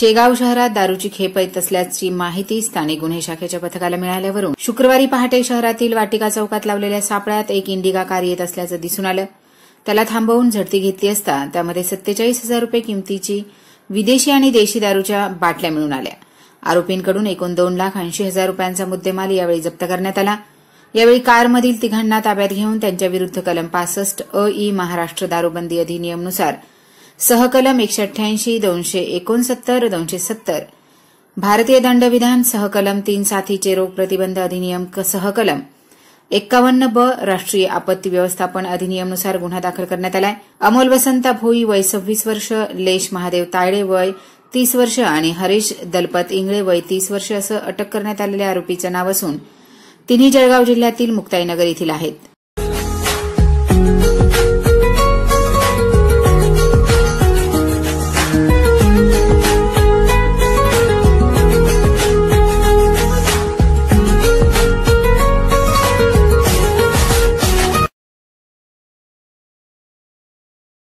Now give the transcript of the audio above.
शेगाव शहरात दारूची खेप येत असल्याची माहिती स्थानिक गुन्हे शाखेच्या पथकाला मिळाल्यावरून शुक्रवारी पहाटे शहरातील वाटिका चौकात लावलेल्या सापळ्यात एक इंडिका कार येत असल्याचं दिसून आलं. त्याला थांबवून झडती घेतली असता त्यामध्ये सत्तेचाळीस हजार रुपये किमतीची विदेशी आणि देशी दारूच्या बाटल्या मिळून आल्या. आरोपींकडून एकूण दोन लाख ऐंशी हजार रुपयांचा मुद्देमाल यावेळी जप्त करण्यात आला. यावेळी कारमधील तिघांना ताब्यात घेऊन त्यांच्याविरुद्ध कलम पासष्ट अ ई महाराष्ट्र दारूबंदी अधिनियमनुसार सहकलम एकशे अठ्ठ्याऐंशी दोनशे एकोणसत्तर दोनशे सत्तर. भारतीय दंडविधान सहकलम तीन साथीचे रोग प्रतिबंध अधिनियम सहकलम. एक्कावन्न ब राष्ट्रीय आपत्ती व्यवस्थापन अधिनियमनुसार गुन्हा दाखल करण्यात आलाय. अमोल वसंत भोई वय सव्वीस वर्ष लेश महादेव तायडे वय तीस वर्ष आणि हरीश दलपत इंगळे वय तीस वर्ष असं अटक करण्यात आलेल्या आरोपीचं नाव असून तिन्ही जळगाव जिल्ह्यातील मुक्ताईनगर येथील आहेत.